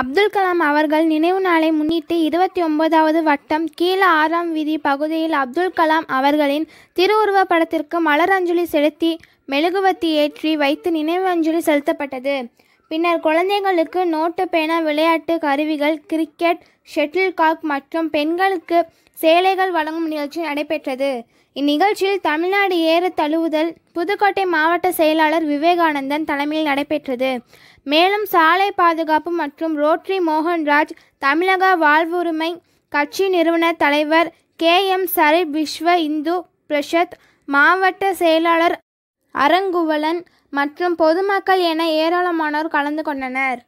அப்துல் கலாம் அவர்கள் நினைவு நாளை முன்னிட்டு இருபத்தி ஒன்பதாவது வட்டம் கீழ ஆறாம் வீதி பகுதியில் அப்துல் கலாம் அவர்களின் திருவுருவப் படத்திற்கு மலர் அஞ்சலி செலுத்தி மெழுகுவர்த்தி ஏற்றி வைத்து நினைவு அஞ்சலி செலுத்தப்பட்டது. பின்னர் குழந்தைகளுக்கு நோட்டு பேனா விளையாட்டு கருவிகள் கிரிக்கெட் ஷட்டில்காக் மற்றும் பெண்களுக்கு சேலைகள் வழங்கும் நிகழ்ச்சி நடைபெற்றது. இந்நிகழ்ச்சியில் தமிழ்நாடு ஏறு தழுவுதல் புதுக்கோட்டை மாவட்ட செயலாளர் விவேகானந்தன் தலைமையில் நடைபெற்றது. மேலும் சாலை பாதுகாப்பு மற்றும் ரோட்ரி மோகன்ராஜ் தமிழக வாழ்வுரிமை கட்சி நிறுவன தலைவர் கே. எம். சரி விஸ்வ இந்து பிரஷத் மாவட்ட செயலாளர் அரங்குவலன் மற்றும் பொதுமக்கள் என ஏராளமானோர் கலந்து கொண்டனர்.